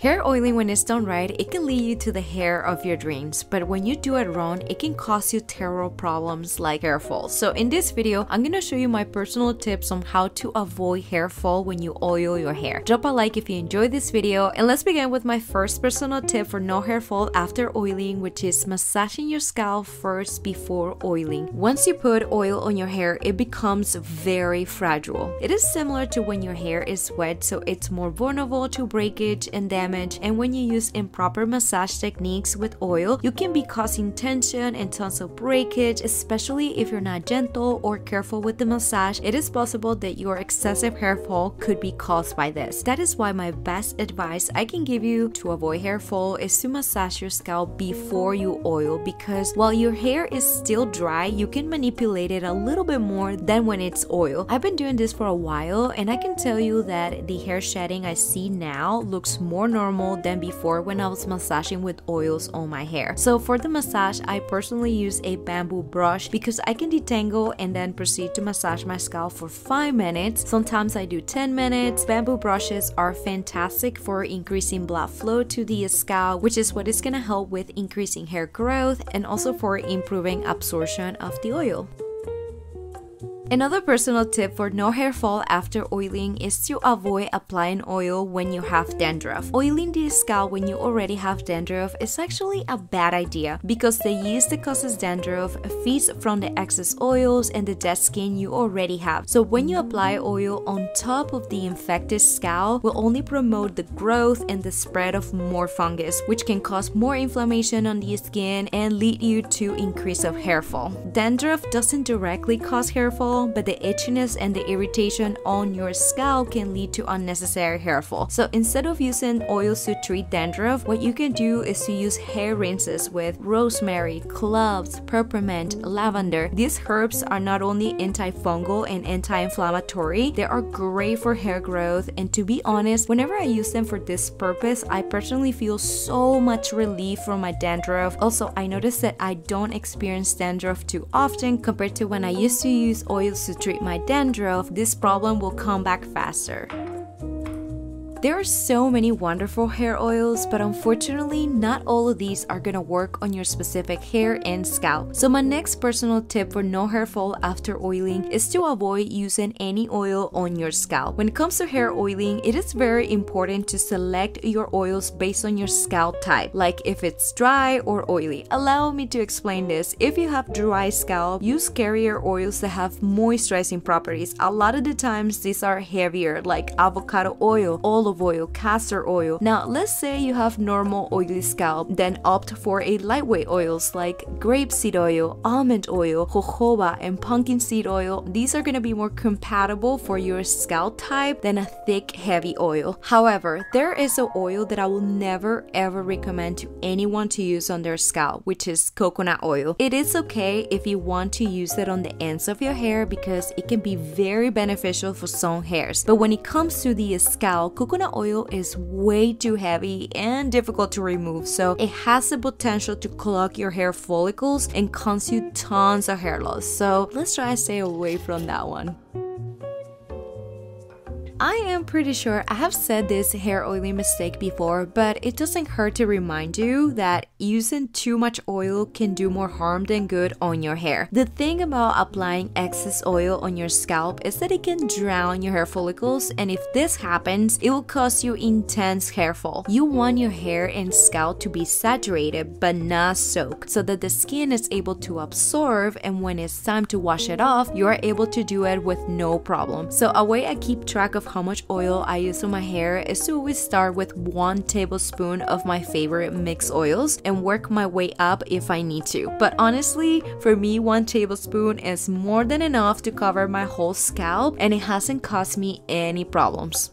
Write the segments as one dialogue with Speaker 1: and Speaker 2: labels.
Speaker 1: Hair oiling when it's done right, it can lead you to the hair of your dreams, but when you do it wrong, it can cause you terrible problems like hair fall. So in this video, I'm gonna show you my personal tips on how to avoid hair fall when you oil your hair. Drop a like if you enjoyed this video, and let's begin with my first personal tip for no hair fall after oiling, which is massaging your scalp first before oiling. Once you put oil on your hair, it becomes very fragile. It is similar to when your hair is wet, so it's more vulnerable to breakage and damage damage and when you use improper massage techniques with oil, you can be causing tension and tons of breakage, especially if you're not gentle or careful with the massage. It is possible that your excessive hair fall could be caused by this. That is why my best advice I can give you to avoid hair fall is to massage your scalp before you oil because while your hair is still dry, you can manipulate it a little bit more than when it's oil. I've been doing this for a while and I can tell you that the hair shedding I see now looks more normal than before when I was massaging with oils on my hair. So for the massage, I personally use a bamboo brush because I can detangle and then proceed to massage my scalp for 5 minutes. Sometimes I do 10 minutes. Bamboo brushes are fantastic for increasing blood flow to the scalp, which is what is going to help with increasing hair growth and also for improving absorption of the oil. Another personal tip for no hair fall after oiling is to avoid applying oil when you have dandruff. Oiling the scalp when you already have dandruff is actually a bad idea because the yeast that causes dandruff feeds from the excess oils and the dead skin you already have. So when you apply oil on top of the infected scalp will only promote the growth and the spread of more fungus, which can cause more inflammation on the skin and lead you to increase of hair fall. Dandruff doesn't directly cause hair fall but the itchiness and the irritation on your scalp can lead to unnecessary hair fall. So instead of using oils to treat dandruff, what you can do is to use hair rinses with rosemary, cloves, peppermint, lavender. These herbs are not only antifungal and anti-inflammatory, they are great for hair growth and to be honest, whenever I use them for this purpose, I personally feel so much relief from my dandruff. Also, I noticed that I don't experience dandruff too often compared to when I used to use oil oils to treat my dandruff, this problem will come back faster. There are so many wonderful hair oils, but unfortunately, not all of these are gonna work on your specific hair and scalp. So my next personal tip for no hair fall after oiling is to avoid using any oil on your scalp. When it comes to hair oiling, it is very important to select your oils based on your scalp type, like if it's dry or oily. Allow me to explain this. If you have dry scalp, use carrier oils that have moisturizing properties. A lot of the times these are heavier, like avocado oil, olive olive oil, castor oil. Now, let's say you have normal oily scalp, then opt for a lightweight oils like grapeseed oil, almond oil, jojoba, and pumpkin seed oil. These are gonna be more compatible for your scalp type than a thick, heavy oil. However, there is an oil that I will never ever recommend to anyone to use on their scalp, which is coconut oil. It is okay if you want to use it on the ends of your hair because it can be very beneficial for some hairs. But when it comes to the scalp, coconut coconut oil is way too heavy and difficult to remove, so it has the potential to clog your hair follicles and cause you tons of hair loss. So let's try to stay away from that one. I am pretty sure I have said this hair oiling mistake before, but it doesn't hurt to remind you that using too much oil can do more harm than good on your hair. The thing about applying excess oil on your scalp is that it can drown your hair follicles, and if this happens, it will cause you intense hair fall. You want your hair and scalp to be saturated but not soaked so that the skin is able to absorb, and when it's time to wash it off, you are able to do it with no problem. So, a way I keep track of how much oil I use on my hair is to always start with one tablespoon of my favorite mixed oils and work my way up if I need to. But honestly, for me, one tablespoon is more than enough to cover my whole scalp and it hasn't caused me any problems.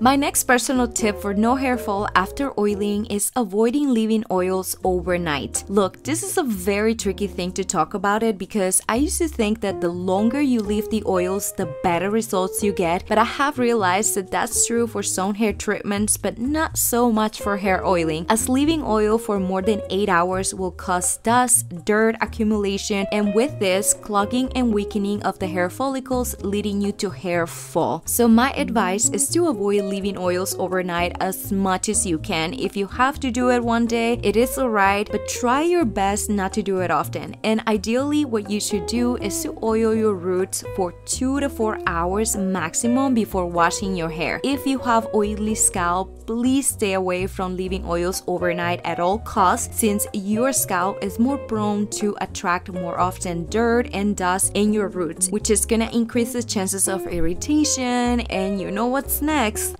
Speaker 1: My next personal tip for no hair fall after oiling is avoiding leaving oils overnight. Look, this is a very tricky thing to talk about it because I used to think that the longer you leave the oils, the better results you get, but I have realized that that's true for some hair treatments, but not so much for hair oiling, as leaving oil for more than 8 hours will cause dust, dirt accumulation, and with this, clogging and weakening of the hair follicles, leading you to hair fall. So my advice is to avoid leaving oils overnight as much as you can. If you have to do it one day, it is alright, but try your best not to do it often. And ideally, what you should do is to oil your roots for 2 to 4 hours maximum before washing your hair. If you have oily scalp, please stay away from leaving oils overnight at all costs since your scalp is more prone to attract more often dirt and dust in your roots, which is gonna increase the chances of irritation. And you know what's next?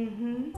Speaker 1: Mm-hmm.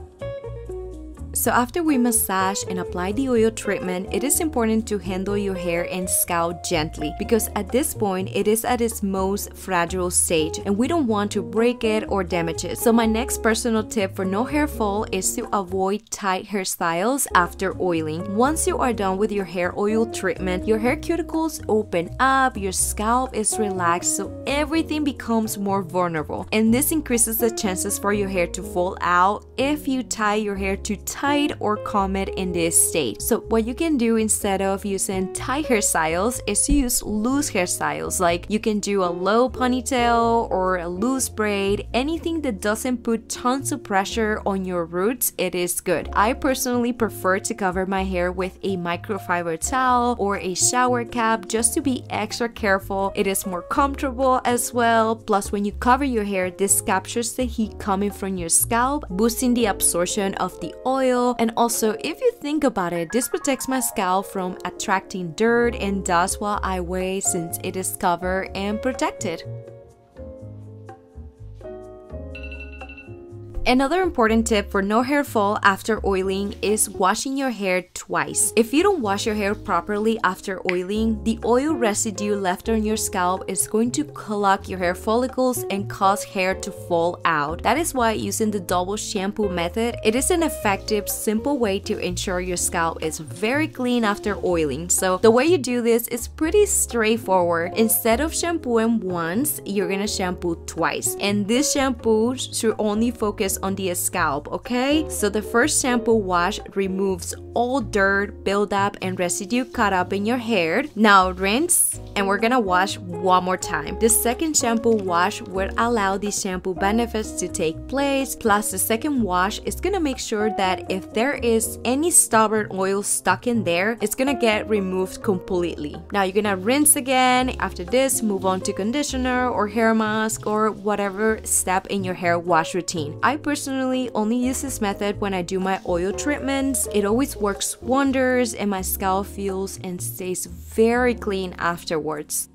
Speaker 1: So after we massage and apply the oil treatment, it is important to handle your hair and scalp gently because at this point it is at its most fragile stage and we don't want to break it or damage it. So my next personal tip for no hair fall is to avoid tight hairstyles after oiling. Once you are done with your hair oil treatment, your hair cuticles open up, your scalp is relaxed so everything becomes more vulnerable and this increases the chances for your hair to fall out if you tie your hair too tight or comb it in this state. So what you can do instead of using tight hairstyles is to use loose hairstyles. Like you can do a low ponytail or a loose braid, anything that doesn't put tons of pressure on your roots, it is good. I personally prefer to cover my hair with a microfiber towel or a shower cap just to be extra careful. It is more comfortable as well. Plus when you cover your hair, this captures the heat coming from your scalp, boosting the absorption of the oil And also, if you think about it, this protects my scalp from attracting dirt and dust while I wait since it is covered and protected. Another important tip for no hair fall after oiling is washing your hair twice. If you don't wash your hair properly after oiling, the oil residue left on your scalp is going to clog your hair follicles and cause hair to fall out. That is why using the double shampoo method, it is an effective, simple way to ensure your scalp is very clean after oiling. So the way you do this is pretty straightforward. Instead of shampooing once, you're gonna shampoo twice. And this shampoo should only focus on the scalp, okay? So the first shampoo wash removes all dirt, buildup, and residue caught up in your hair. Now rinse, and we're gonna wash one more time. The second shampoo wash will allow the shampoo benefits to take place. Plus, the second wash is gonna make sure that if there is any stubborn oil stuck in there, it's gonna get removed completely. Now you're gonna rinse again. After this, move on to conditioner or hair mask or whatever step in your hair wash routine. I personally only use this method when I do my oil treatments. It always works wonders and my scalp feels and stays very clean afterwards.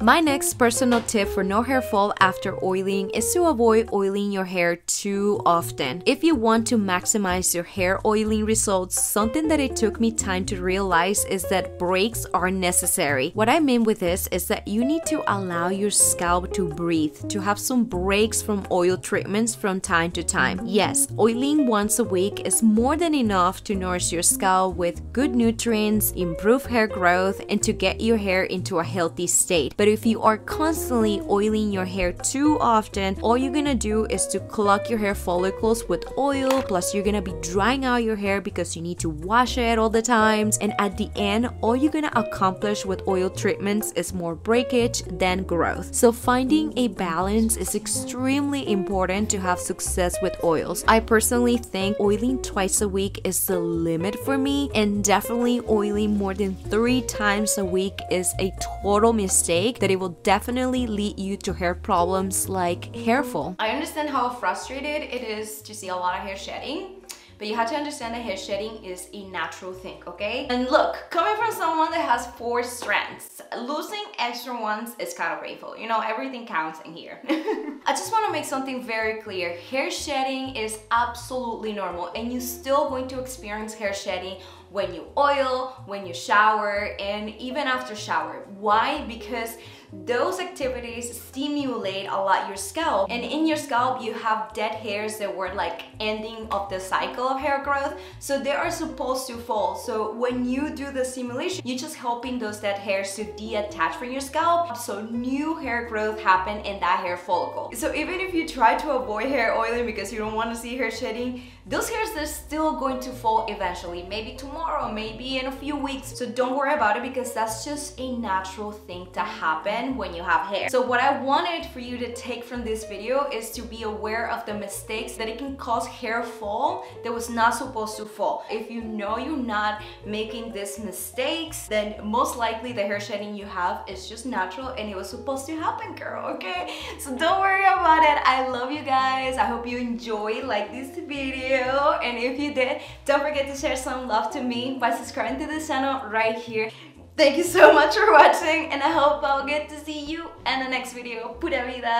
Speaker 1: My next personal tip for no hair fall after oiling is to avoid oiling your hair too often. If you want to maximize your hair oiling results, something that it took me time to realize is that breaks are necessary. What I mean with this is that you need to allow your scalp to breathe, to have some breaks from oil treatments from time to time. Yes, oiling once a week is more than enough to nourish your scalp with good nutrients, improve hair growth, and to get your hair into a healthy state. But but if you are constantly oiling your hair too often, all you're gonna do is to clog your hair follicles with oil, plus you're gonna be drying out your hair because you need to wash it all the times. And at the end, all you're gonna accomplish with oil treatments is more breakage than growth. So finding a balance is extremely important to have success with oils. I personally think oiling twice a week is the limit for me, and definitely oiling more than three times a week is a total mistake that it will definitely lead you to hair problems like hair fall.
Speaker 2: I understand how frustrated it is to see a lot of hair shedding but you have to understand that hair shedding is a natural thing, okay? And look, coming from someone that has four strands, losing extra ones is kind of painful. You know, everything counts in here. I just want to make something very clear. Hair shedding is absolutely normal and you're still going to experience hair shedding when you oil, when you shower, and even after shower. Why? Because those activities stimulate a lot your scalp and in your scalp you have dead hairs that were like ending of the cycle of hair growth. So they are supposed to fall. So when you do the stimulation you're just helping those dead hairs to detach from your scalp. So new hair growth happen in that hair follicle. So even if you try to avoid hair oiling because you don't want to see hair shedding those hairs are still going to fall eventually. Maybe tomorrow maybe in a few weeks. So don't worry about it because that's just a natural thing to happen when you have hair. So what I wanted for you to take from this video is to be aware of the mistakes that it can cause hair fall that was not supposed to fall. If you know you're not making these mistakes then most likely the hair shedding you have is just natural and it was supposed to happen girl okay? So don't worry about it. I love you guys. I hope you enjoy like this video. And if you did don't forget to share some love to me by subscribing to this channel right here Thank you so much for watching and I hope I'll get to see you in the next video. Pura vida!